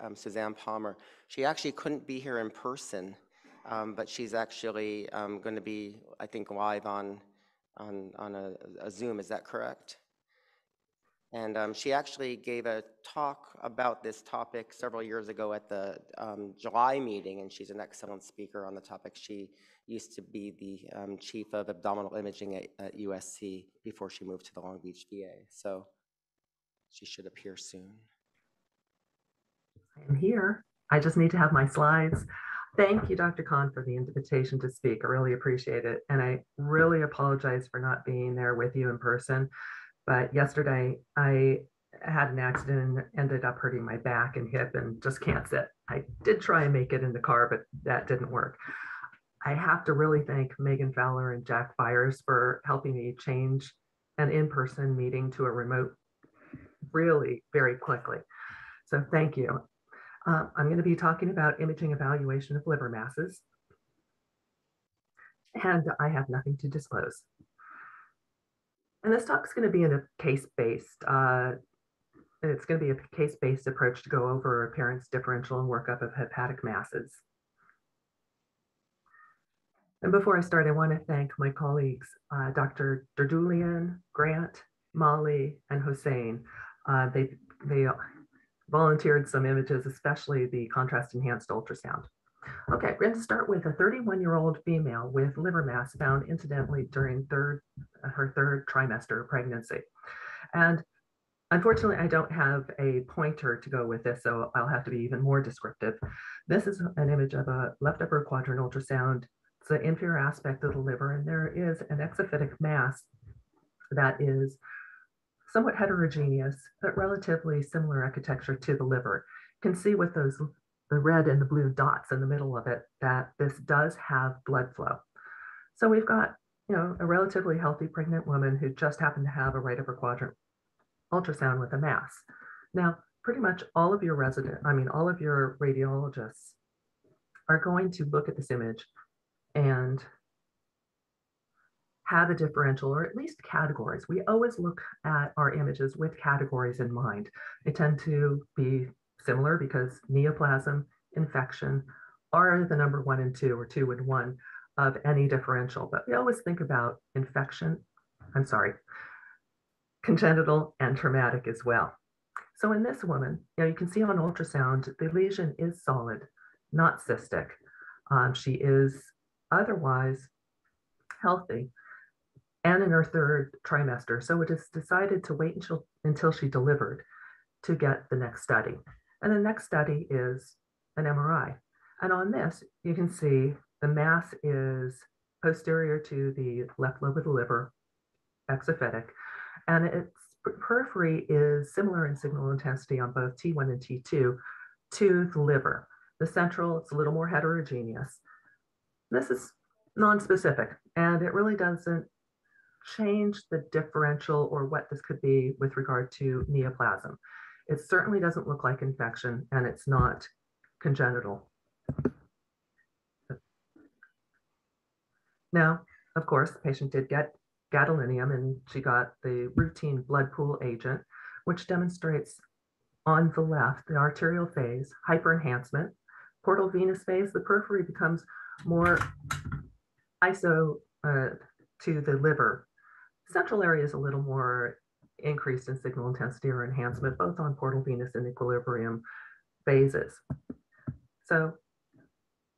um, Suzanne Palmer. She actually couldn't be here in person, um, but she's actually um, going to be, I think, live on on on a, a Zoom. Is that correct? And um, she actually gave a talk about this topic several years ago at the um, July meeting, and she's an excellent speaker on the topic. She used to be the um, chief of abdominal imaging at, at USC before she moved to the Long Beach VA. So she should appear soon. I'm here. I just need to have my slides. Thank you, Dr. Khan, for the invitation to speak. I really appreciate it. And I really apologize for not being there with you in person. But yesterday I had an accident and ended up hurting my back and hip and just can't sit. I did try and make it in the car, but that didn't work. I have to really thank Megan Fowler and Jack Fires for helping me change an in-person meeting to a remote really very quickly. So thank you. Uh, I'm going to be talking about imaging evaluation of liver masses. And I have nothing to disclose. And this talk is going to be in a case-based, uh, it's going to be a case-based approach to go over appearance differential and workup of hepatic masses. And before I start, I want to thank my colleagues, uh, Dr. Derdulian, Grant, Molly, and Hossein. Uh, they, they volunteered some images, especially the contrast enhanced ultrasound. Okay, we're going to start with a 31 year old female with liver mass found incidentally during third, her third trimester of pregnancy. And unfortunately, I don't have a pointer to go with this, so I'll have to be even more descriptive. This is an image of a left upper quadrant ultrasound. It's the inferior aspect of the liver, and there is an exophytic mass that is somewhat heterogeneous, but relatively similar architecture to the liver. You can see with those the red and the blue dots in the middle of it that this does have blood flow. So we've got, you know, a relatively healthy pregnant woman who just happened to have a right upper quadrant ultrasound with a mass. Now, pretty much all of your resident, I mean, all of your radiologists are going to look at this image and have a differential or at least categories. We always look at our images with categories in mind. They tend to be similar because neoplasm, infection are the number one and two or two and one of any differential. But we always think about infection, I'm sorry, congenital and traumatic as well. So in this woman, you, know, you can see on ultrasound, the lesion is solid, not cystic. Um, she is otherwise healthy and in her third trimester. So it is decided to wait until, until she delivered to get the next study. And the next study is an MRI. And on this, you can see the mass is posterior to the left lobe of the liver, exophytic, and its periphery is similar in signal intensity on both T1 and T2 to the liver. The central, it's a little more heterogeneous. This is non-specific, and it really doesn't change the differential or what this could be with regard to neoplasm. It certainly doesn't look like infection and it's not congenital. Now, of course, the patient did get gadolinium and she got the routine blood pool agent, which demonstrates on the left, the arterial phase, hyperenhancement, portal venous phase, the periphery becomes more iso uh, to the liver. Central area is a little more increased in signal intensity or enhancement, both on portal venous and equilibrium phases. So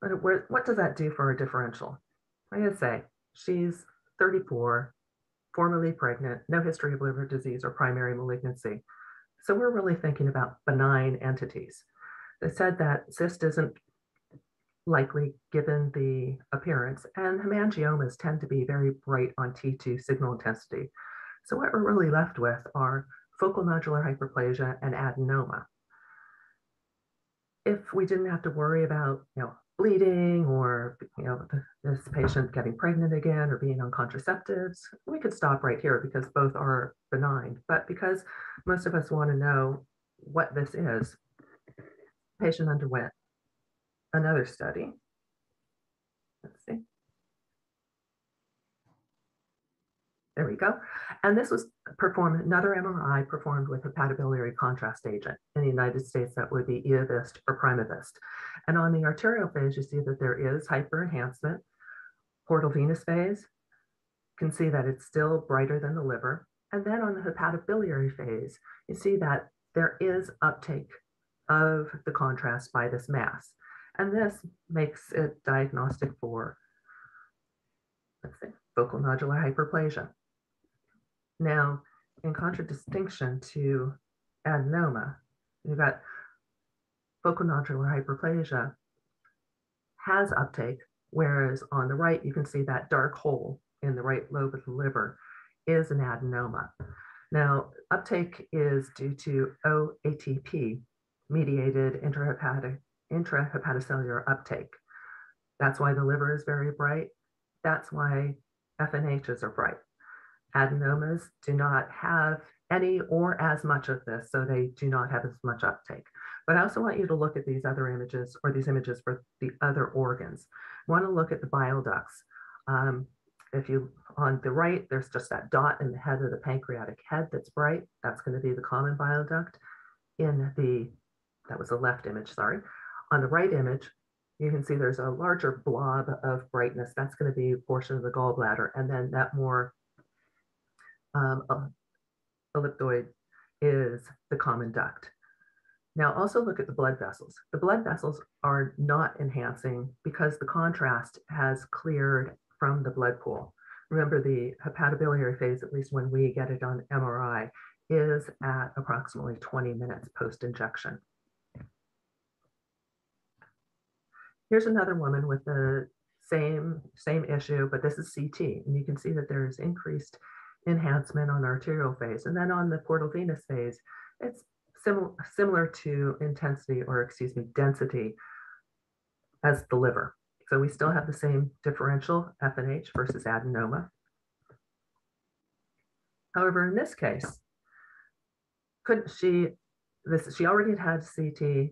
what does that do for a differential? I gotta say, she's 34, formerly pregnant, no history of liver disease or primary malignancy. So we're really thinking about benign entities. They said that cyst isn't likely given the appearance, and hemangiomas tend to be very bright on T2 signal intensity. So what we're really left with are focal nodular hyperplasia and adenoma. If we didn't have to worry about, you know, bleeding or you know this patient getting pregnant again or being on contraceptives, we could stop right here because both are benign. But because most of us want to know what this is, patient underwent another study. Let's see. There we go. And this was performed, another MRI performed with hepatobiliary contrast agent. In the United States, that would be Eovist or Primovist. And on the arterial phase, you see that there is hyperenhancement. Portal venous phase, You can see that it's still brighter than the liver. And then on the hepatobiliary phase, you see that there is uptake of the contrast by this mass. And this makes it diagnostic for, let's see, focal nodular hyperplasia. Now, in contradistinction to adenoma, you've got focal nodular hyperplasia has uptake, whereas on the right, you can see that dark hole in the right lobe of the liver is an adenoma. Now, uptake is due to OATP mediated intrahepatic, intrahepatocellular uptake. That's why the liver is very bright. That's why FNHs are bright. Adenomas do not have any or as much of this, so they do not have as much uptake. But I also want you to look at these other images or these images for the other organs. I want to look at the bile ducts. Um, if you, on the right, there's just that dot in the head of the pancreatic head that's bright. That's going to be the common bile duct. In the, that was the left image, sorry. On the right image, you can see there's a larger blob of brightness. That's going to be a portion of the gallbladder. And then that more um, ellipsoid is the common duct. Now also look at the blood vessels. The blood vessels are not enhancing because the contrast has cleared from the blood pool. Remember the hepatobiliary phase, at least when we get it on MRI, is at approximately 20 minutes post-injection. Here's another woman with the same, same issue, but this is CT. And you can see that there's increased enhancement on arterial phase. And then on the portal venous phase, it's similar, similar to intensity or excuse me, density as the liver. So we still have the same differential FNH versus adenoma. However, in this case, couldn't she, this, she already had CT,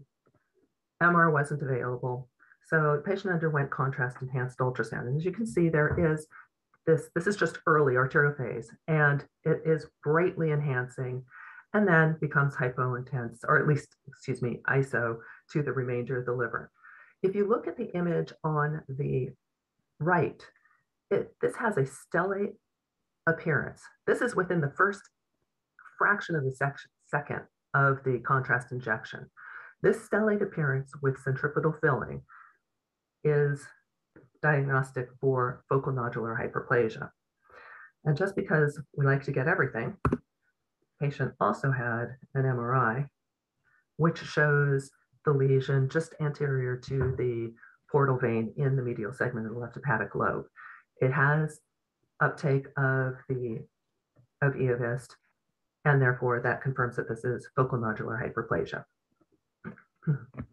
MR wasn't available. So the patient underwent contrast enhanced ultrasound. And as you can see, there is this, this is just early arterial phase, and it is greatly enhancing and then becomes hypointense, or at least, excuse me, ISO to the remainder of the liver. If you look at the image on the right, it, this has a stellate appearance. This is within the first fraction of the section, second of the contrast injection. This stellate appearance with centripetal filling is diagnostic for focal nodular hyperplasia. And just because we like to get everything, patient also had an MRI, which shows the lesion just anterior to the portal vein in the medial segment of the left hepatic lobe. It has uptake of the of Eovist, and therefore that confirms that this is focal nodular hyperplasia.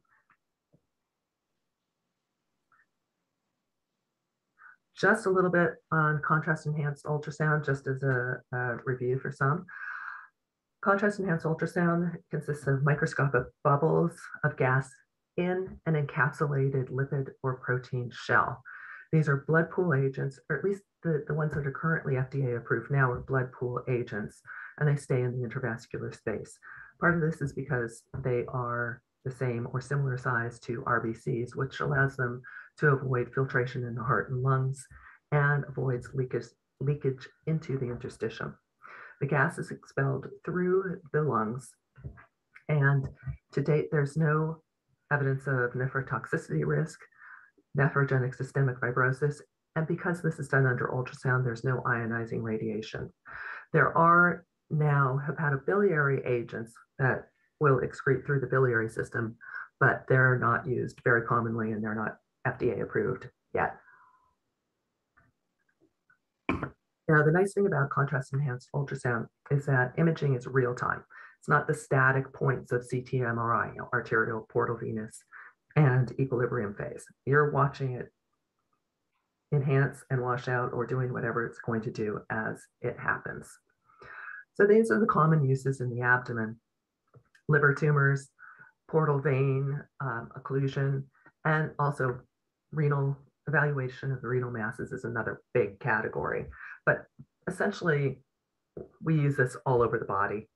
just a little bit on contrast enhanced ultrasound, just as a, a review for some. Contrast enhanced ultrasound consists of microscopic bubbles of gas in an encapsulated lipid or protein shell. These are blood pool agents, or at least the, the ones that are currently FDA approved now are blood pool agents, and they stay in the intravascular space. Part of this is because they are the same or similar size to RBCs, which allows them to avoid filtration in the heart and lungs and avoids leakage, leakage into the interstitium. The gas is expelled through the lungs, and to date, there's no evidence of nephrotoxicity risk, nephrogenic systemic fibrosis, and because this is done under ultrasound, there's no ionizing radiation. There are now hepatobiliary agents that will excrete through the biliary system, but they're not used very commonly and they're not FDA approved yet. Now, the nice thing about contrast enhanced ultrasound is that imaging is real time. It's not the static points of CT MRI, you know, arterial, portal venous, and equilibrium phase. You're watching it enhance and wash out or doing whatever it's going to do as it happens. So these are the common uses in the abdomen. Liver tumors, portal vein um, occlusion, and also renal evaluation of the renal masses is another big category. But essentially, we use this all over the body.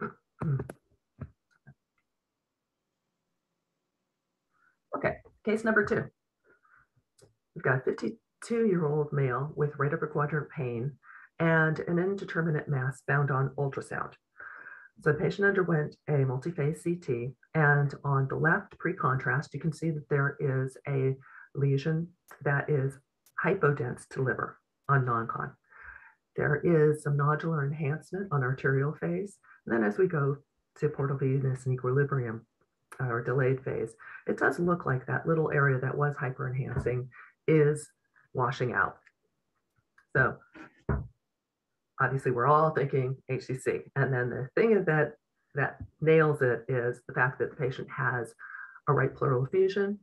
Okay, case number two. We've got a 52 year old male with right upper quadrant pain and an indeterminate mass found on ultrasound. So the patient underwent a multi-phase CT, and on the left pre-contrast, you can see that there is a lesion that is hypodense to liver on non-con. There is some nodular enhancement on arterial phase. And then as we go to portal venous and equilibrium or delayed phase, it does look like that little area that was hyperenhancing is washing out. So obviously we're all thinking HCC. And then the thing is that that nails it is the fact that the patient has a right pleural effusion.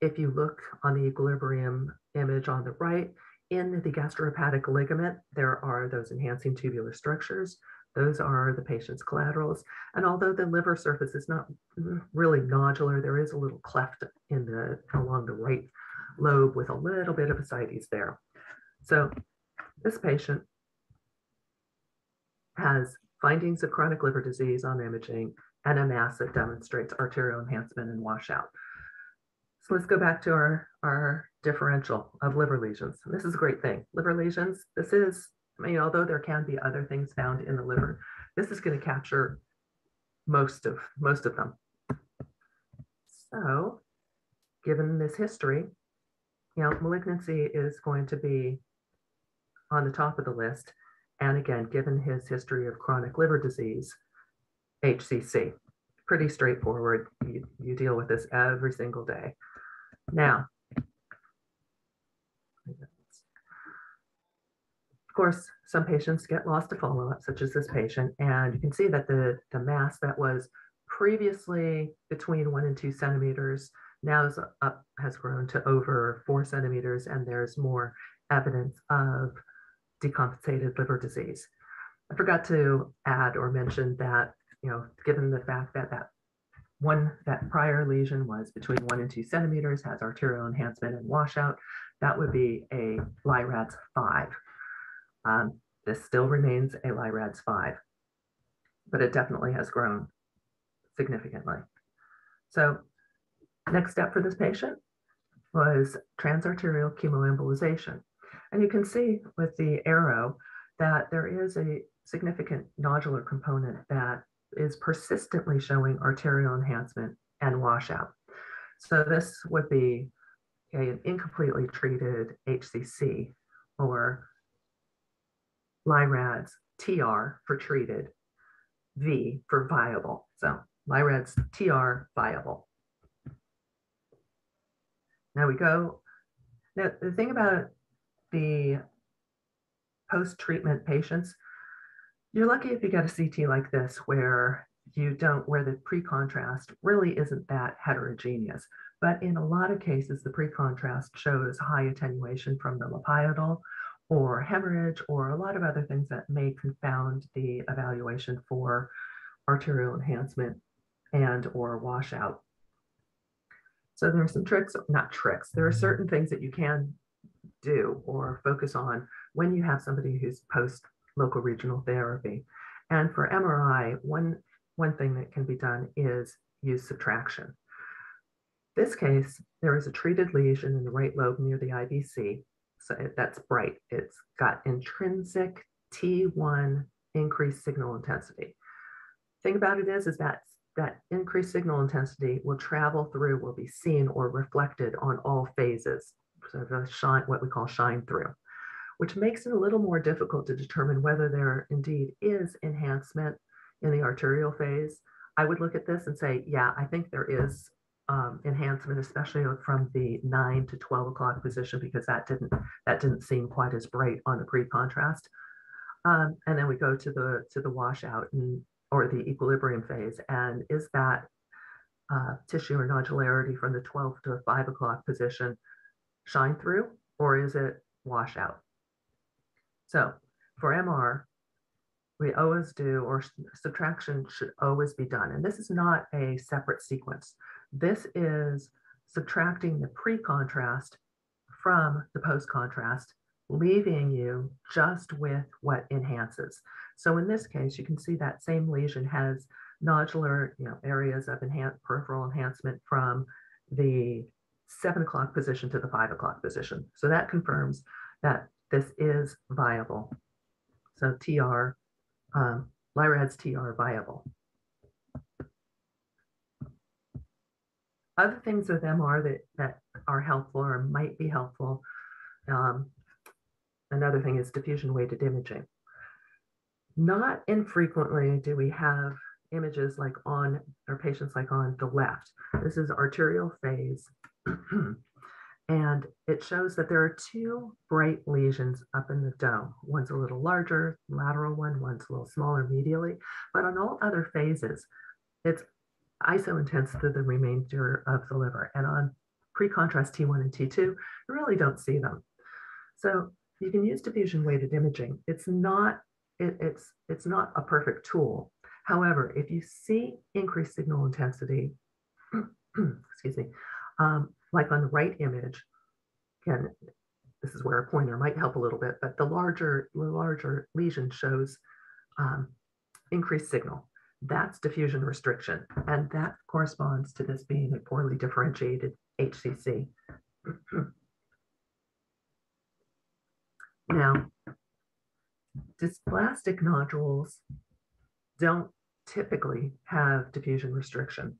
If you look on the equilibrium image on the right, in the gastrohepatic ligament, there are those enhancing tubular structures. Those are the patient's collaterals. And although the liver surface is not really nodular, there is a little cleft in the along the right lobe with a little bit of ascites there. So this patient has findings of chronic liver disease on imaging and a mass that demonstrates arterial enhancement and washout. So let's go back to our, our differential of liver lesions. This is a great thing. Liver lesions, this is, I mean, although there can be other things found in the liver, this is going to capture most of most of them. So given this history, you know, malignancy is going to be on the top of the list. And again, given his history of chronic liver disease, HCC, pretty straightforward. You, you deal with this every single day. Now, of course, some patients get lost to follow-up, such as this patient, and you can see that the, the mass that was previously between one and two centimeters now is up, has grown to over four centimeters, and there's more evidence of decompensated liver disease. I forgot to add or mention that, you know, given the fact that that one, that prior lesion was between one and two centimeters, has arterial enhancement and washout, that would be a LIRADS 5. Um, this still remains a LIRADS 5, but it definitely has grown significantly. So next step for this patient was transarterial chemoembolization. And you can see with the arrow that there is a significant nodular component that is persistently showing arterial enhancement and washout. So this would be an incompletely treated HCC or LIRADS TR for treated, V for viable. So LIRADS TR viable. Now we go. Now the thing about the post-treatment patients, you're lucky if you get a CT like this where you don't, where the pre-contrast really isn't that heterogeneous. But in a lot of cases, the pre-contrast shows high attenuation from the Lipiodol or hemorrhage or a lot of other things that may confound the evaluation for arterial enhancement and or washout. So there are some tricks, not tricks, there are certain things that you can do or focus on when you have somebody who's post local regional therapy. And for MRI, one, one thing that can be done is use subtraction. This case, there is a treated lesion in the right lobe near the IVC. So that's bright. It's got intrinsic T1 increased signal intensity. Thing about it is, is that that increased signal intensity will travel through, will be seen or reflected on all phases so the shine, what we call shine through, which makes it a little more difficult to determine whether there indeed is enhancement in the arterial phase. I would look at this and say, yeah, I think there is um, enhancement, especially from the nine to 12 o'clock position, because that didn't, that didn't seem quite as bright on the pre-contrast. Um, and then we go to the, to the washout and, or the equilibrium phase. And is that uh, tissue or nodularity from the 12 to 5 o'clock position shine through or is it washout? So for MR, we always do, or subtraction should always be done. And this is not a separate sequence. This is subtracting the pre-contrast from the post-contrast leaving you just with what enhances. So in this case, you can see that same lesion has nodular you know, areas of peripheral enhancement from the seven o'clock position to the five o'clock position. So that confirms that this is viable. So TR, um, LIRAD's TR viable. Other things with MR that, that are helpful or might be helpful. Um, another thing is diffusion weighted imaging. Not infrequently do we have images like on, or patients like on the left. This is arterial phase. and it shows that there are two bright lesions up in the dome. One's a little larger, lateral one, one's a little smaller medially. But on all other phases, it's iso-intense to the remainder of the liver. And on pre-contrast T1 and T2, you really don't see them. So you can use diffusion weighted imaging. It's not, it, it's, it's not a perfect tool. However, if you see increased signal intensity, excuse me, um, like on the right image, again, this is where a pointer might help a little bit, but the larger, the larger lesion shows um, increased signal. That's diffusion restriction, and that corresponds to this being a poorly differentiated HCC. now, dysplastic nodules don't typically have diffusion restriction.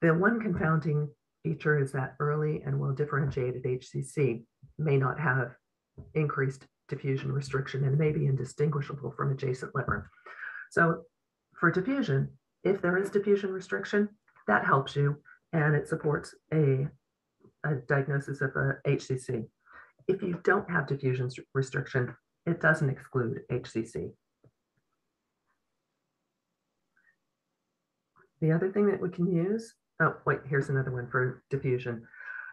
The one confounding feature is that early and well differentiated HCC may not have increased diffusion restriction and may be indistinguishable from adjacent liver. So for diffusion, if there is diffusion restriction, that helps you and it supports a, a diagnosis of a HCC. If you don't have diffusion restriction, it doesn't exclude HCC. The other thing that we can use, oh, wait, here's another one for diffusion.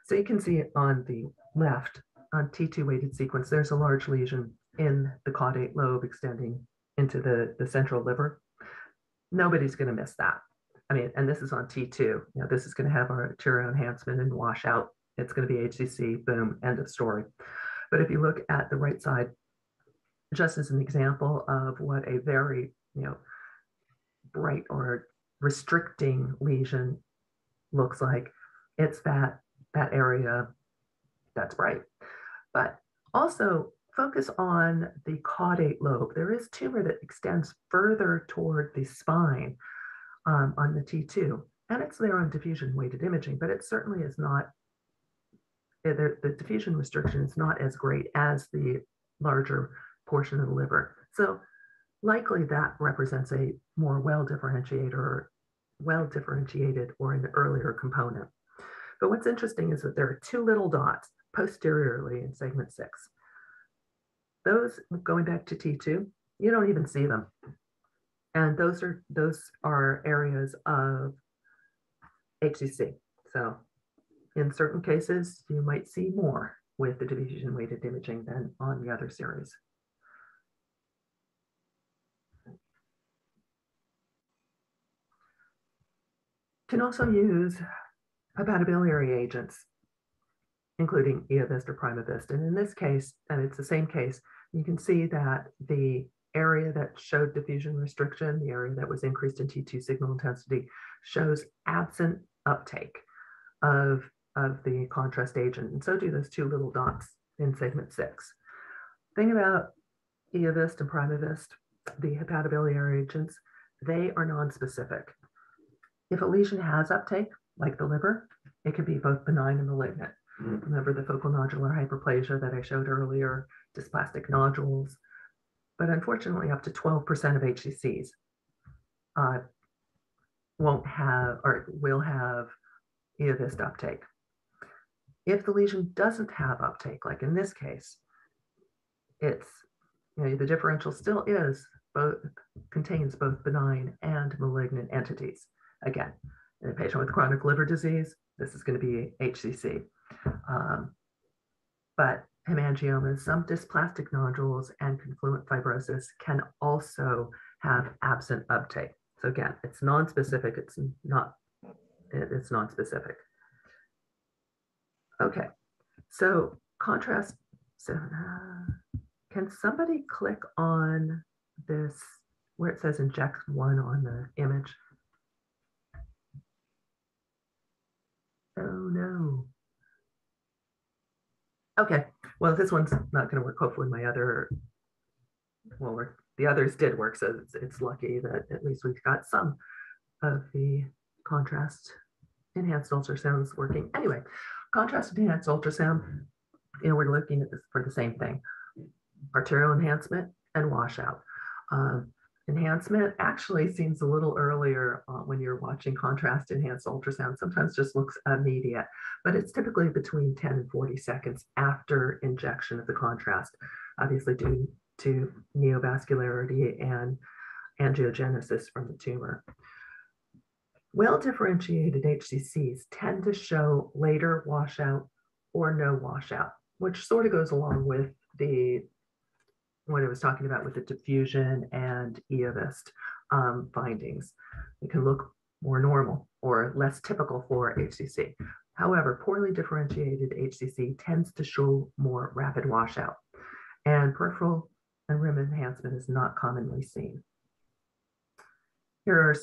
So you can see on the left, on T2 weighted sequence, there's a large lesion in the caudate lobe extending into the, the central liver. Nobody's going to miss that. I mean, and this is on T2. You know, this is going to have our arterial enhancement and washout. It's going to be HCC, boom, end of story. But if you look at the right side, just as an example of what a very, you know, bright or restricting lesion looks like, it's that, that area that's bright. But also focus on the caudate lobe. There is tumor that extends further toward the spine um, on the T2, and it's there on diffusion weighted imaging, but it certainly is not, eh, the, the diffusion restriction is not as great as the larger portion of the liver. So likely that represents a more well differentiated well differentiated or an earlier component. But what's interesting is that there are two little dots posteriorly in segment six. Those going back to T2, you don't even see them. And those are those are areas of HCC. So in certain cases, you might see more with the diffusion weighted imaging than on the other series. Can also use hepatobiliary agents, including Eovist or Primovist. And in this case, and it's the same case, you can see that the area that showed diffusion restriction, the area that was increased in T2 signal intensity, shows absent uptake of, of the contrast agent. And so do those two little dots in segment six. Thing about Eovist and Primovist, the hepatobiliary agents, they are non-specific. If a lesion has uptake, like the liver, it could be both benign and malignant. Mm-hmm. Remember the focal nodular hyperplasia that I showed earlier, dysplastic nodules. But unfortunately, up to 12% of HCCs uh, won't have or will have eovist uptake. If the lesion doesn't have uptake, like in this case, it's you know, the differential still is both contains both benign and malignant entities. Again, in a patient with chronic liver disease, this is going to be HCC. Um, but hemangiomas, some dysplastic nodules, and confluent fibrosis can also have absent uptake. So again, it's non-specific. It's not. It's non-specific. Okay, so contrast So uh, can somebody click on this where it says inject one on the image? Oh no. Okay, well, this one's not going to work. Hopefully my other, well, work. the others did work. So it's, it's lucky that at least we've got some of the contrast enhanced ultrasounds working. Anyway, contrast enhanced ultrasound, you know, we're looking at this for the same thing, arterial enhancement and washout. Um, enhancement actually seems a little earlier uh, when you're watching contrast enhanced ultrasound. Sometimes just looks immediate, but it's typically between 10 and 40 seconds after injection of the contrast, obviously due to neovascularity and angiogenesis from the tumor. Well-differentiated HCCs tend to show later washout or no washout, which sort of goes along with the what I was talking about with the diffusion and Eovist um, findings. It can look more normal or less typical for HCC. However, poorly differentiated HCC tends to show more rapid washout, and peripheral and rim enhancement is not commonly seen. Here are,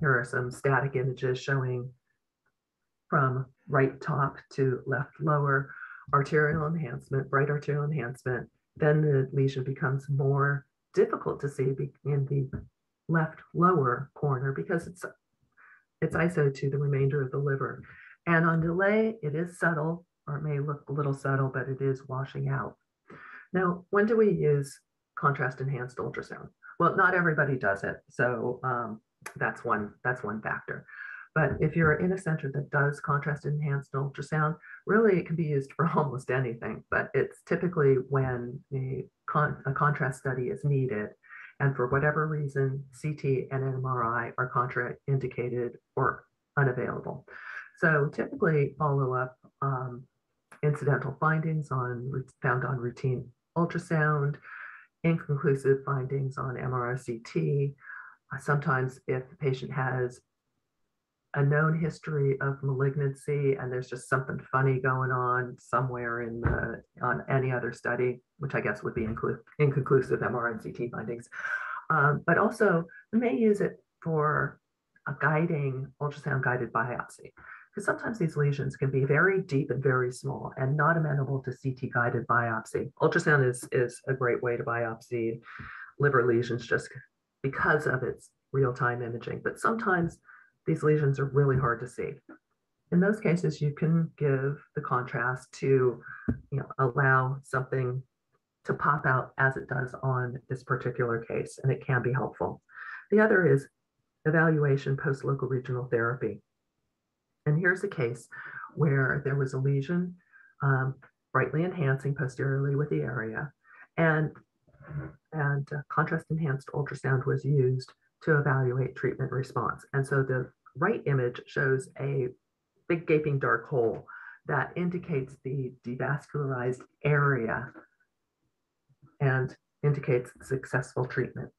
here are some static images showing from right top to left lower arterial enhancement, bright arterial enhancement, then the lesion becomes more difficult to see in the left lower corner because it's it's iso to the remainder of the liver. And on delay, it is subtle, or it may look a little subtle, but it is washing out. Now, when do we use contrast enhanced ultrasound? Well, not everybody does it. So um, that's one that's one factor. But if you're in a center that does contrast enhanced ultrasound, really it can be used for almost anything, but it's typically when a, con a contrast study is needed. And for whatever reason, CT and MRI are contraindicated or unavailable. So typically follow up um, incidental findings on found on routine ultrasound, inconclusive findings on MRI CT. Sometimes if the patient has a known history of malignancy and there's just something funny going on somewhere in the on any other study which i guess would be inclu- inconclusive mr and ct findings. Um, but also we may use it for a guiding ultrasound guided biopsy because sometimes these lesions can be very deep and very small and not amenable to ct guided biopsy. Ultrasound is is a great way to biopsy liver lesions just because of its real-time imaging but sometimes these lesions are really hard to see. In those cases, you can give the contrast to you know, allow something to pop out as it does on this particular case, and it can be helpful. The other is evaluation post-local regional therapy. And here's a case where there was a lesion um, brightly enhancing posteriorly with the area, and, and uh, contrast enhanced ultrasound was used to evaluate treatment response. And so the right image shows a big gaping dark hole that indicates the devascularized area and indicates successful treatment.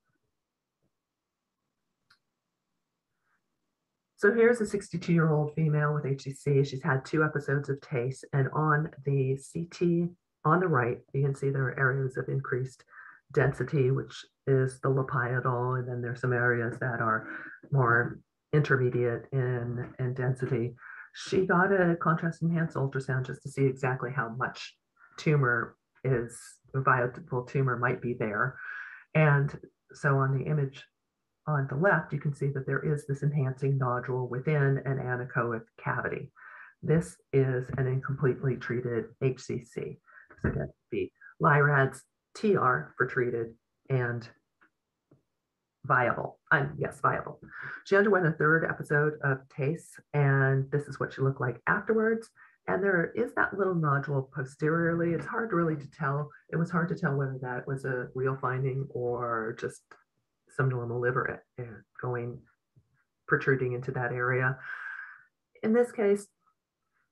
So here's a 62 year old female with HCC. She's had two episodes of TACE and on the CT on the right, you can see there are areas of increased density, which is the Lipiodol, and then there's some areas that are more intermediate in, in density. She got a contrast enhanced ultrasound just to see exactly how much tumor is, viable tumor might be there. And so on the image on the left, you can see that there is this enhancing nodule within an anechoic cavity. This is an incompletely treated HCC. So that be LIRADS TR for treated and viable. Yes, viable. She underwent a third episode of TACE, and this is what she looked like afterwards. And there is that little nodule posteriorly. It's hard really to tell. It was hard to tell whether that was a real finding or just some normal liver going protruding into that area. In this case,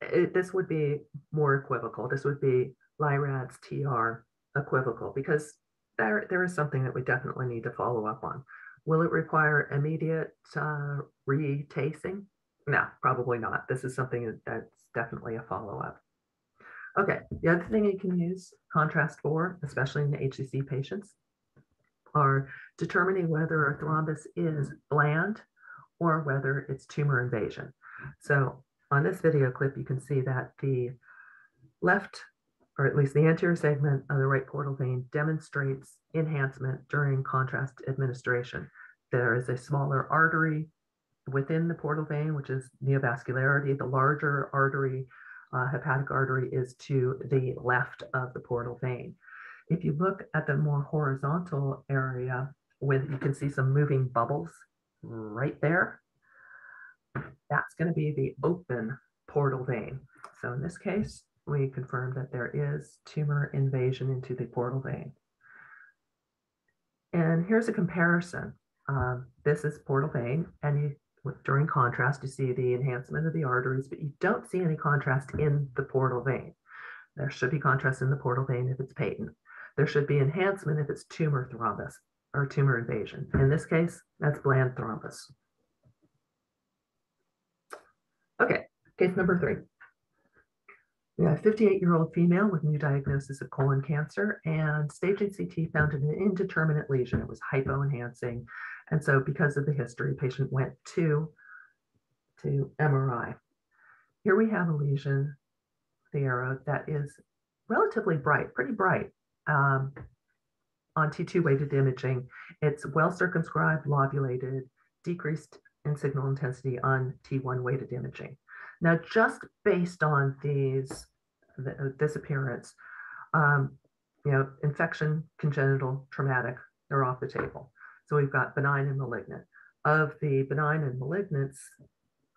it, this would be more equivocal. This would be LIRADS TR equivocal because there, there is something that we definitely need to follow up on. Will it require immediate uh, retasting? No, probably not. This is something that's definitely a follow-up. Okay, the other thing you can use contrast for, especially in the HCC patients, are determining whether a thrombus is bland or whether it's tumor invasion. So on this video clip, you can see that the left, or at least the anterior segment of the right portal vein demonstrates enhancement during contrast administration. There is a smaller artery within the portal vein, which is neovascularity. The larger artery, uh, hepatic artery, is to the left of the portal vein. If you look at the more horizontal area, with you can see some moving bubbles right there. That's going to be the open portal vein. So in this case, we confirm that there is tumor invasion into the portal vein. And here's a comparison. Um, this is portal vein, and you, during contrast, you see the enhancement of the arteries, but you don't see any contrast in the portal vein. There should be contrast in the portal vein if it's patent. There should be enhancement if it's tumor thrombus or tumor invasion. In this case, that's bland thrombus. Okay, case number three. A 58-year-old female with new diagnosis of colon cancer and staging CT found an indeterminate lesion. It was hypoenhancing. And so because of the history, patient went to, to MRI. Here we have a lesion, the arrow, that is relatively bright, pretty bright um, on T2 weighted imaging. It's well circumscribed, lobulated, decreased in signal intensity on T1 weighted imaging. Now, just based on these the, this appearance, um, you know, infection, congenital, traumatic, they're off the table. So we've got benign and malignant. Of the benign and malignant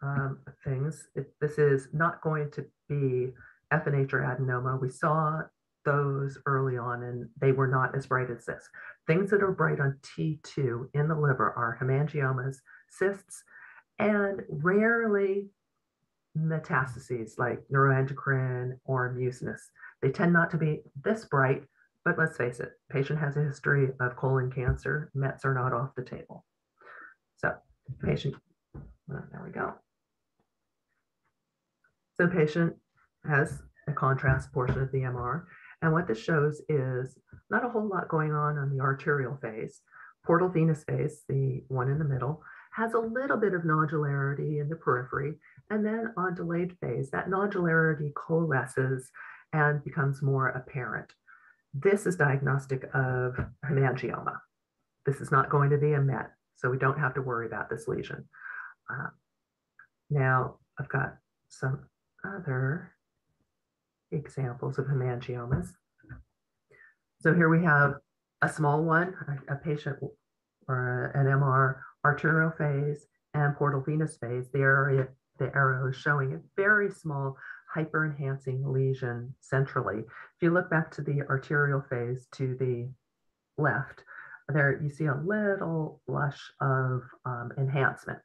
um, things, it, this is not going to be FNH or adenoma. We saw those early on and they were not as bright as this. Things that are bright on T2 in the liver are hemangiomas, cysts, and rarely metastases like neuroendocrine or mucinous. They tend not to be this bright, but let's face it, patient has a history of colon cancer. Mets are not off the table. So patient, well, there we go. So patient has a contrast portion of the MR. And what this shows is not a whole lot going on on the arterial phase. Portal venous phase, the one in the middle, has a little bit of nodularity in the periphery. And then on delayed phase, that nodularity coalesces and becomes more apparent. This is diagnostic of hemangioma. This is not going to be a MET, so we don't have to worry about this lesion. Uh, now, I've got some other examples of hemangiomas. So here we have a small one, a, a patient or an MR arterial phase and portal venous phase. The area, the arrow is showing a very small hyperenhancing lesion centrally. If you look back to the arterial phase to the left, there you see a little blush of um, enhancement.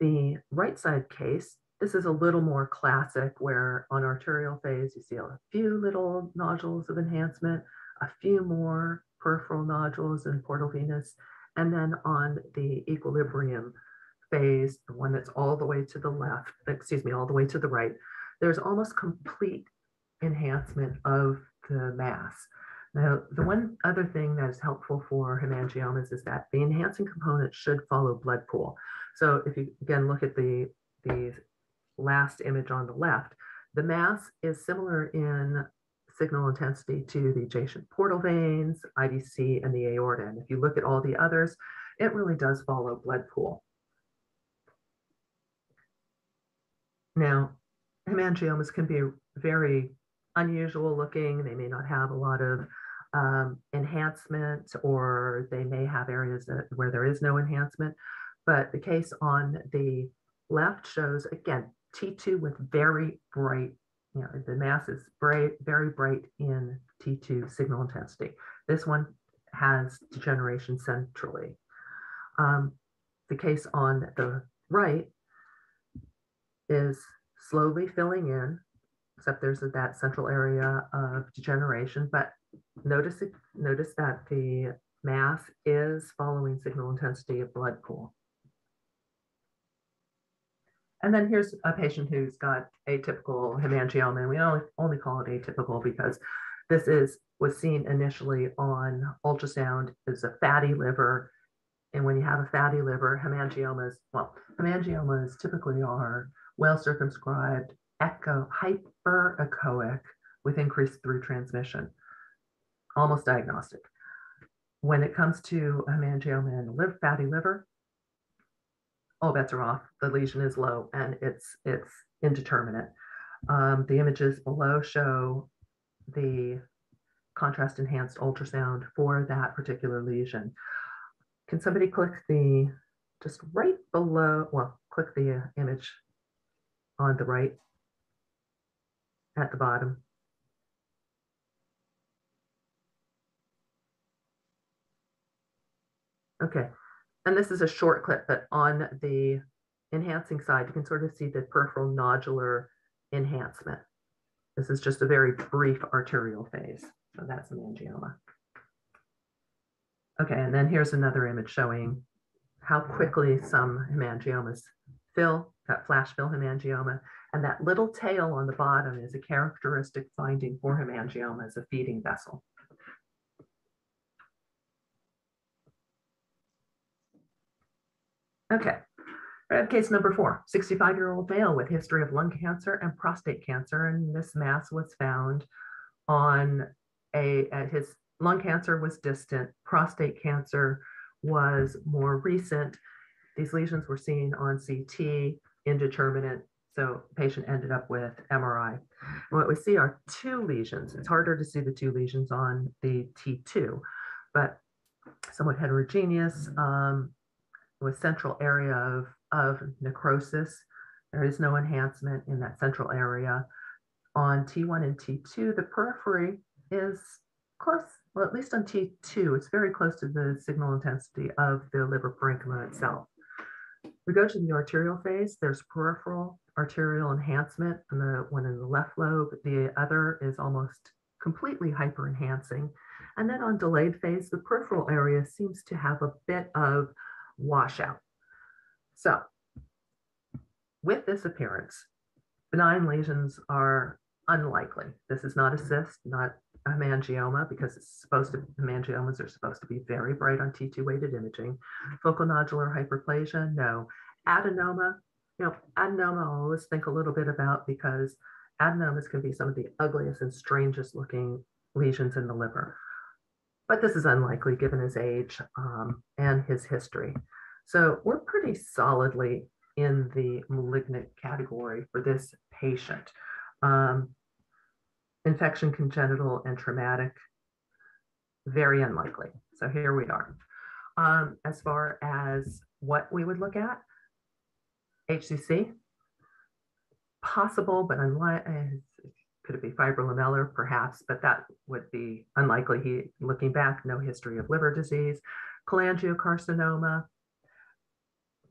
The right side case, this is a little more classic where on arterial phase, you see a few little nodules of enhancement, a few more peripheral nodules in portal venous, and then on the equilibrium phase, the one that's all the way to the left, excuse me, all the way to the right, there's almost complete enhancement of the mass. Now, the one other thing that is helpful for hemangiomas is that the enhancing component should follow blood pool. So if you again look at the, the last image on the left, the mass is similar in signal intensity to the adjacent portal veins, IVC, and the aorta. And if you look at all the others, it really does follow blood pool. Now, hemangiomas can be very unusual looking. They may not have a lot of um, enhancement or they may have areas that, where there is no enhancement. But the case on the left shows, again, T2 with very bright, you know, the mass is bright, very bright in T2 signal intensity. This one has degeneration centrally. Um, the case on the right is slowly filling in, except there's that central area of degeneration. But notice, notice that the mass is following signal intensity of blood pool. And then here's a patient who's got atypical hemangioma, and we only, only call it atypical because this is was seen initially on ultrasound as a fatty liver. And when you have a fatty liver, hemangiomas, well, hemangiomas typically are well circumscribed, echo, hyperechoic with increased through transmission, almost diagnostic. When it comes to hemangioma and liver, fatty liver, all bets are off. The lesion is low and it's it's indeterminate. Um, the images below show the contrast enhanced ultrasound for that particular lesion. Can somebody click the, just right below, well, click the image on the right at the bottom. Okay, and this is a short clip, but on the enhancing side, you can sort of see the peripheral nodular enhancement. This is just a very brief arterial phase. So that's an angioma. Okay, and then here's another image showing how quickly some hemangiomas fill, that flash fill hemangioma. And that little tail on the bottom is a characteristic finding for hemangioma as a feeding vessel. Okay, case number four, 65-year-old male with history of lung cancer and prostate cancer. And this mass was found on a, uh, his lung cancer was distant, prostate cancer was more recent. These lesions were seen on CT, indeterminate. So patient ended up with MRI. What we see are two lesions. It's harder to see the two lesions on the T2, but somewhat heterogeneous um, with central area of, of necrosis. There is no enhancement in that central area. On T1 and T2, the periphery is close, well, at least on T2, it's very close to the signal intensity of the liver parenchyma itself. We go to the arterial phase, there's peripheral arterial enhancement, and the one in the left lobe, the other is almost completely hyper enhancing. And then on delayed phase, the peripheral area seems to have a bit of washout. So with this appearance, benign lesions are unlikely. This is not a cyst, not hemangioma, because it's supposed to, hemangiomas are supposed to be very bright on T2 weighted imaging. Focal nodular hyperplasia, no. Adenoma, you know, adenoma I always think a little bit about because adenomas can be some of the ugliest and strangest looking lesions in the liver. But this is unlikely given his age um, and his history. So we're pretty solidly in the malignant category for this patient. Um, infection, congenital, and traumatic, very unlikely. So here we are. Um, as far as what we would look at, HCC, possible, but unlikely. Could it be fibrolamellar? Perhaps, but that would be unlikely. He, looking back, no history of liver disease. Cholangiocarcinoma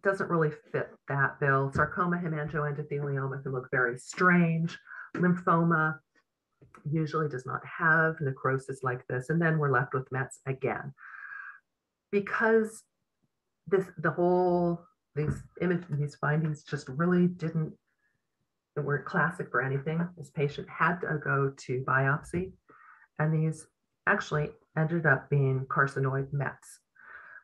doesn't really fit that bill. Sarcoma hemangioendothelioma can look very strange. Lymphoma usually does not have necrosis like this. And then we're left with Mets again. Because this the whole these image these findings just really didn't they weren't classic for anything. This patient had to go to biopsy, and these actually ended up being carcinoid Mets.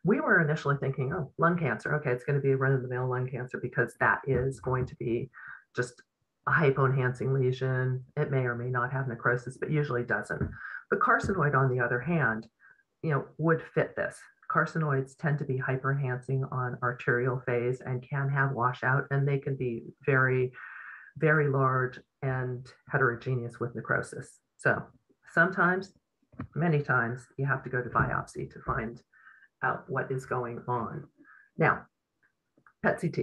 We were initially thinking, oh, lung cancer. Okay, it's going to be a run of the mill lung cancer because that is going to be just a hypoenhancing lesion. It may or may not have necrosis, but usually doesn't. The carcinoid, on the other hand, you know, would fit this. Carcinoids tend to be hyperenhancing on arterial phase and can have washout, and they can be very very large and heterogeneous with necrosis. So sometimes, many times, you have to go to biopsy to find out what is going on. Now, PET CT.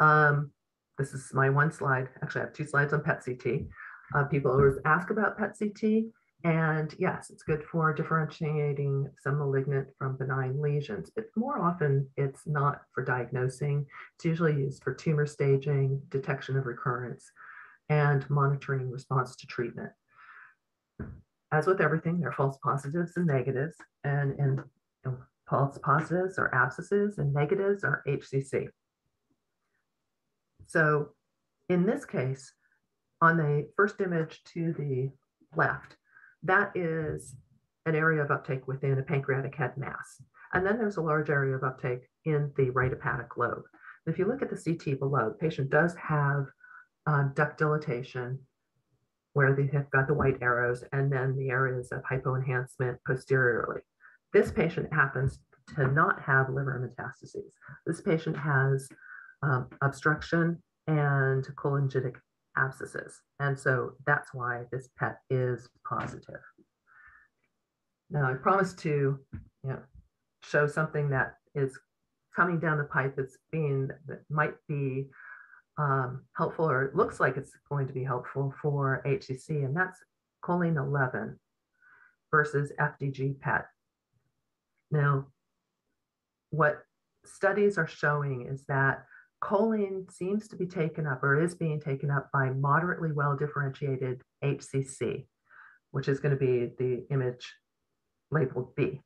Um, this is my one slide. Actually, I have two slides on PET CT. Uh, people always ask about PET CT. And yes, it's good for differentiating some malignant from benign lesions, but more often it's not for diagnosing. It's usually used for tumor staging, detection of recurrence, and monitoring response to treatment. As with everything, there are false positives and negatives, and, and know, false positives are abscesses and negatives are HCC. So In this case, on the first image to the left, that is an area of uptake within a pancreatic head mass. And then there's a large area of uptake in the right hepatic lobe. If you look at the CT below, the patient does have um, duct dilatation where they have got the white arrows and then the areas of hypoenhancement posteriorly. This patient happens to not have liver metastases. This patient has um, obstruction and cholangitic abscesses. And so that's why this PET is positive. Now I promised to you know, show something that is coming down the pipe that's being that might be um, helpful or looks like it's going to be helpful for HCC, and that's choline 11 versus FDG PET. Now, what studies are showing is that choline seems to be taken up or is being taken up by moderately well differentiated HCC, which is going to be the image labeled B.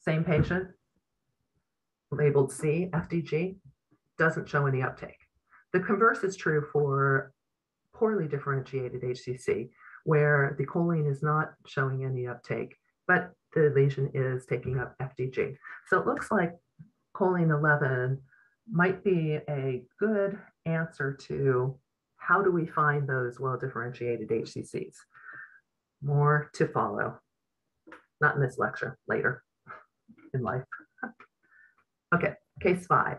Same patient, labeled C, FDG, doesn't show any uptake. The converse is true for poorly differentiated HCC, where the choline is not showing any uptake, but the lesion is taking up FDG. So it looks like choline 11 might be a good answer to how do we find those well differentiated HCCs? More to follow, not in this lecture, later in life. okay, case five.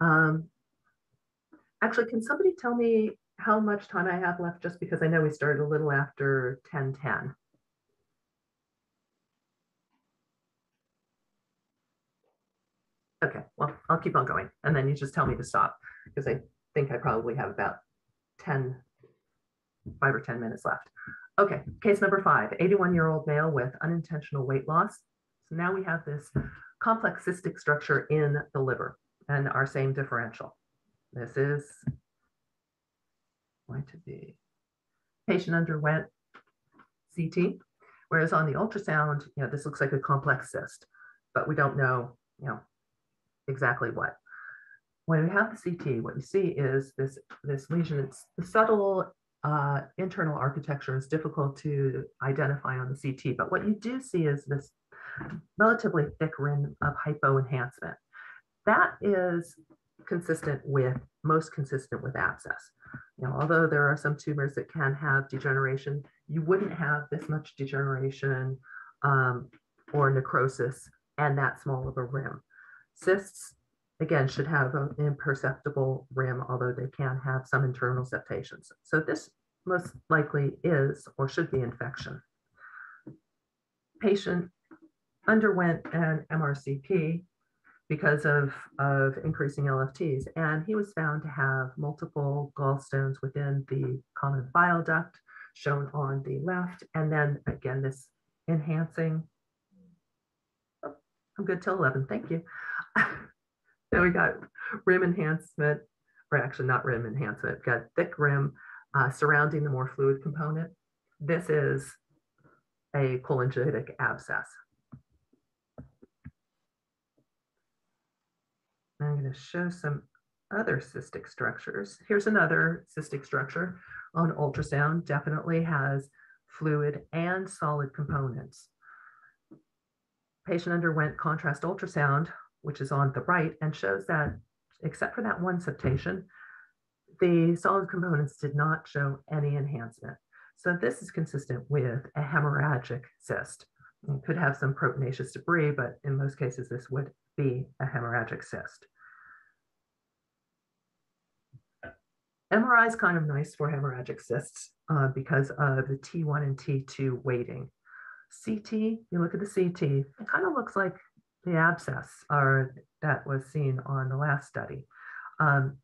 Um, actually, can somebody tell me how much time I have left just because I know we started a little after 1010. Okay, well, I'll keep on going and then you just tell me to stop because I think I probably have about 10, five or 10 minutes left. Okay, case number five, 81 year old male with unintentional weight loss. So now we have this complex cystic structure in the liver and our same differential. This is going to be patient underwent CT, whereas on the ultrasound, you know, this looks like a complex cyst, but we don't know, you know, exactly what. When we have the CT, what you see is this, this lesion, it's the subtle uh, internal architecture is difficult to identify on the CT, but what you do see is this relatively thick rim of hypoenhancement. That is consistent with, most consistent with abscess. You know, although there are some tumors that can have degeneration, you wouldn't have this much degeneration um, or necrosis and that small of a rim. Cysts, again, should have an imperceptible rim, although they can have some internal septations. So this most likely is or should be infection. Patient underwent an MRCP because of, of increasing LFTs, and he was found to have multiple gallstones within the common bile duct shown on the left, and then again, this enhancing oh, I'm good till 11. Thank you. then we got rim enhancement, or actually not rim enhancement, got thick rim uh, surrounding the more fluid component. This is a cholangitic abscess. I'm going to show some other cystic structures. Here's another cystic structure on ultrasound, definitely has fluid and solid components patient underwent contrast ultrasound, which is on the right, and shows that except for that one septation, the solid components did not show any enhancement. So this is consistent with a hemorrhagic cyst. It could have some proteinaceous debris, but in most cases, this would be a hemorrhagic cyst. MRI is kind of nice for hemorrhagic cysts uh, because of the T1 and T2 weighting. CT, you look at the CT, it kind of looks like the abscess or that was seen on the last study. Um,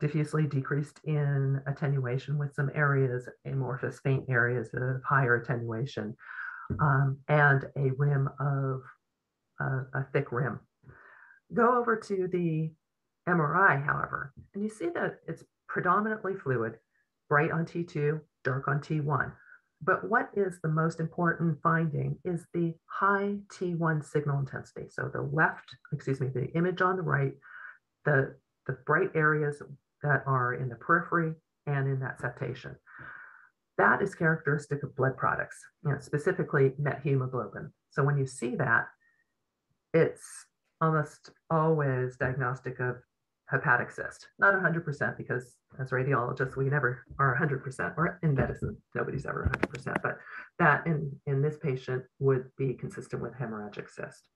diffusely decreased in attenuation with some areas, amorphous faint areas of higher attenuation, um, and a rim of uh, a thick rim. Go over to the MRI, however, and you see that it's predominantly fluid, bright on T2, dark on T1. But what is the most important finding is the high T1 signal intensity. So the left, excuse me, the image on the right, the, the bright areas that are in the periphery and in that septation. That is characteristic of blood products, you know, specifically methemoglobin. So when you see that, it's almost always diagnostic of hepatic cyst. Not 100% because as radiologists, we never are 100%, or in medicine, nobody's ever 100%, but that in, in this patient would be consistent with hemorrhagic cyst.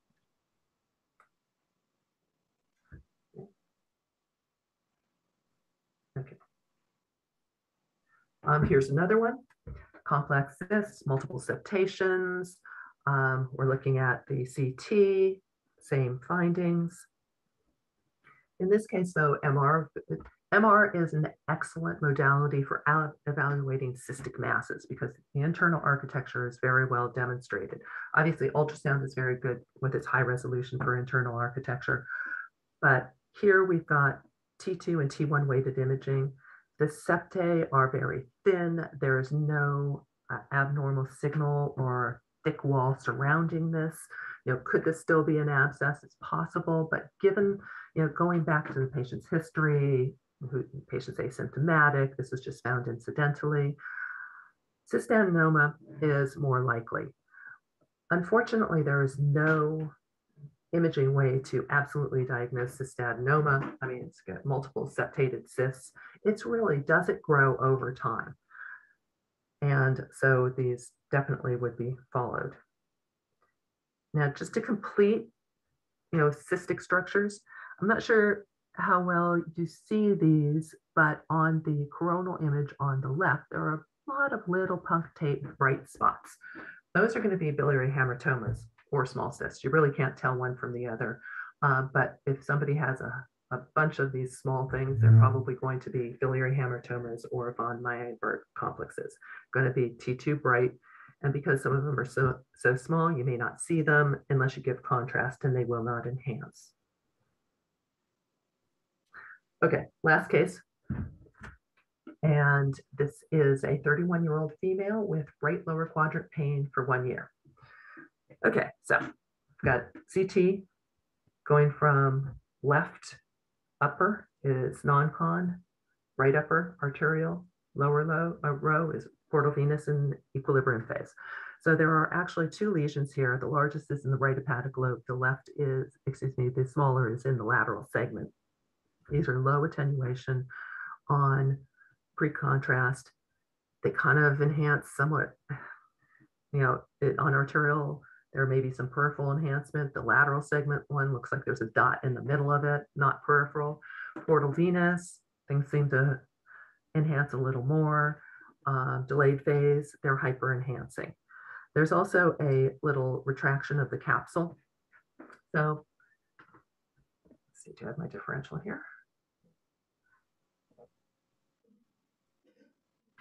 Okay. Um, here's another one, complex cysts, multiple septations. Um, we're looking at the CT, same findings. In this case, though, MR, MR is an excellent modality for evaluating cystic masses because the internal architecture is very well demonstrated. Obviously, ultrasound is very good with its high resolution for internal architecture. But here we've got T2 and T1 weighted imaging. The septae are very thin. There is no uh, abnormal signal or thick wall surrounding this. You know, could this still be an abscess? It's possible, but given, you know, going back to the patient's history, who patient's asymptomatic, this was just found incidentally, cystadenoma is more likely. Unfortunately, there is no imaging way to absolutely diagnose cystadenoma. I mean, it's got multiple septated cysts. It's really, does it grow over time? And so these definitely would be followed. Now, just to complete, you know, cystic structures, I'm not sure how well you see these, but on the coronal image on the left, there are a lot of little punctate bright spots. Those are going to be biliary hamartomas or small cysts. You really can't tell one from the other. Uh, but if somebody has a, a bunch of these small things, they're mm-hmm. probably going to be biliary hamartomas or von Meyenburg complexes, going to be T2 bright. And because some of them are so, so small, you may not see them unless you give contrast and they will not enhance. Okay, last case. And this is a 31 year old female with right lower quadrant pain for one year. Okay, so got CT going from left upper is non-con, right upper arterial, lower low uh, row is portal venous in equilibrium phase. So there are actually two lesions here. The largest is in the right hepatic lobe. The left is, excuse me, the smaller is in the lateral segment. These are low attenuation on pre-contrast. They kind of enhance somewhat, you know, it, on arterial there may be some peripheral enhancement. The lateral segment one looks like there's a dot in the middle of it, not peripheral. Portal venous, things seem to enhance a little more. Uh, delayed phase, they're hyper enhancing. There's also a little retraction of the capsule. So let's see, do I have my differential here?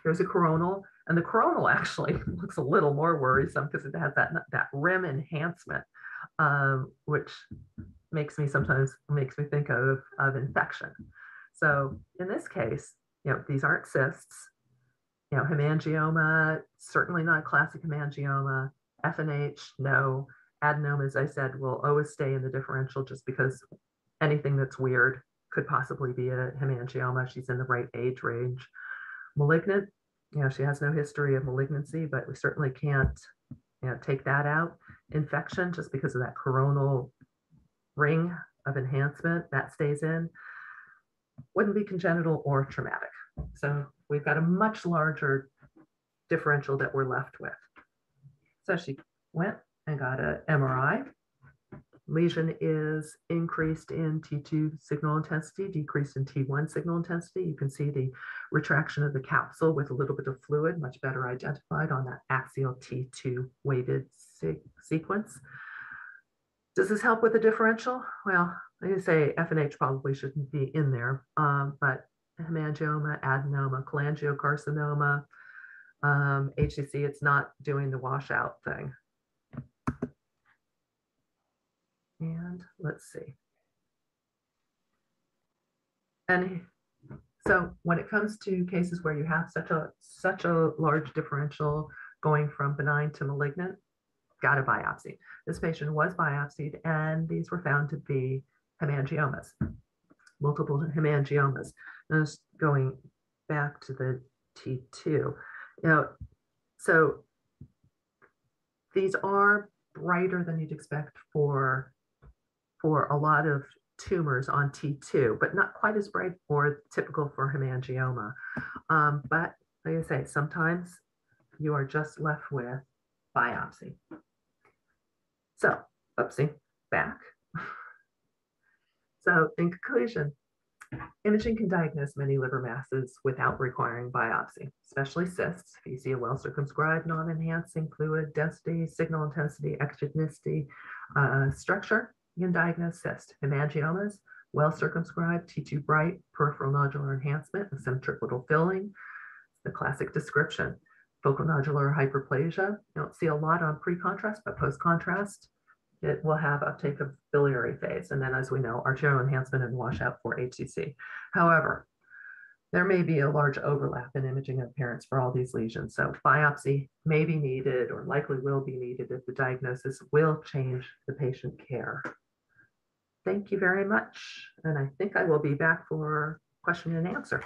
Here's a coronal. And the coronal actually looks a little more worrisome because it has that, that rim enhancement, um, which makes me sometimes makes me think of, of infection. So in this case, you know, these aren't cysts, you know, hemangioma, certainly not classic hemangioma, FNH, no. Adenoma, as I said, will always stay in the differential just because anything that's weird could possibly be a hemangioma. She's in the right age range. Malignant, you know, she has no history of malignancy, but we certainly can't you know, take that out. Infection, just because of that coronal ring of enhancement, that stays in. Wouldn't be congenital or traumatic. So we've got a much larger differential that we're left with. So she went and got an MRI lesion is increased in T2 signal intensity, decreased in T1 signal intensity. You can see the retraction of the capsule with a little bit of fluid, much better identified on that axial T2 weighted se sequence. Does this help with the differential? Well, I say FNH probably shouldn't be in there, um, but hemangioma, adenoma, cholangiocarcinoma, um, HCC, it's not doing the washout thing. And let's see. And so when it comes to cases where you have such a such a large differential going from benign to malignant, got a biopsy. This patient was biopsied and these were found to be hemangiomas, multiple hemangiomas. Just going back to the T2, you know, so these are brighter than you'd expect for for a lot of tumors on T2, but not quite as bright or typical for hemangioma. Um, but like I say, sometimes you are just left with biopsy. So, oopsie, back. So, in conclusion, imaging can diagnose many liver masses without requiring biopsy, especially cysts. If you see a well circumscribed, non enhancing fluid density, signal intensity, echogenicity uh, structure, diagnose cyst. Hemangiomas, well circumscribed, T2 bright, peripheral nodular enhancement, with centripetal filling. The classic description. Focal nodular hyperplasia. You don't see a lot on pre-contrast, but post-contrast, it will have uptake of biliary phase. And then, as we know, arterial enhancement and washout for HCC. However, there may be a large overlap in imaging appearance for all these lesions. So biopsy may be needed or likely will be needed if the diagnosis will change the patient care. Thank you very much. And I think I will be back for question and answer.